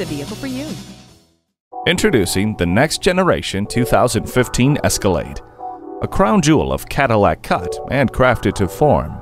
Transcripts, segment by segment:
the vehicle for you. Introducing the next generation 2015 Escalade, a crown jewel of Cadillac cut and crafted to form.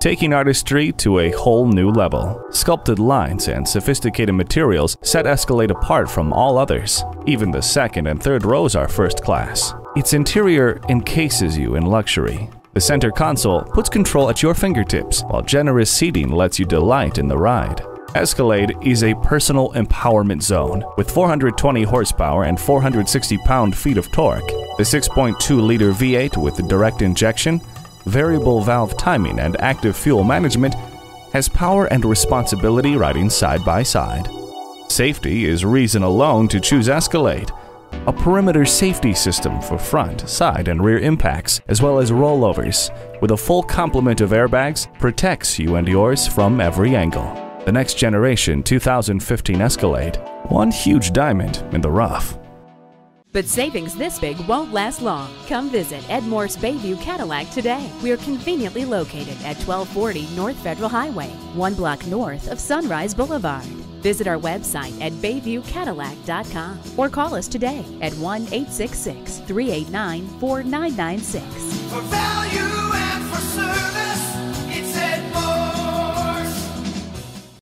Taking artistry to a whole new level, sculpted lines and sophisticated materials set Escalade apart from all others. Even the second and third rows are first class. Its interior encases you in luxury. The center console puts control at your fingertips, while generous seating lets you delight in the ride. Escalade is a personal empowerment zone with 420 horsepower and 460 pound-feet of torque. The 6.2-liter V8 with direct injection, variable valve timing, and active fuel management has power and responsibility riding side by side. Safety is reason alone to choose Escalade. A perimeter safety system for front, side, and rear impacts, as well as rollovers, with a full complement of airbags, protects you and yours from every angle the next generation 2015 Escalade. One huge diamond in the rough. But savings this big won't last long. Come visit Ed Morse Bayview Cadillac today. We are conveniently located at 1240 North Federal Highway, one block north of Sunrise Boulevard. Visit our website at bayviewcadillac.com or call us today at 1 866 389 4996.